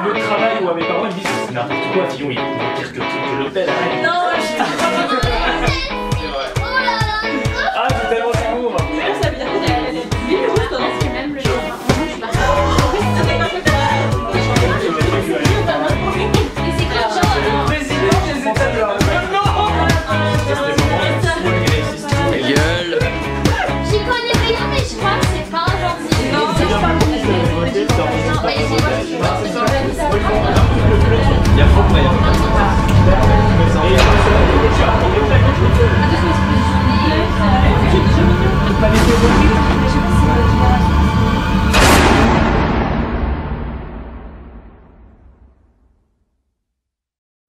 lieu de travail ou à mes parents, ils me disent n'importe quoi, Fillon, il est pire que, le père. arrête. Wow.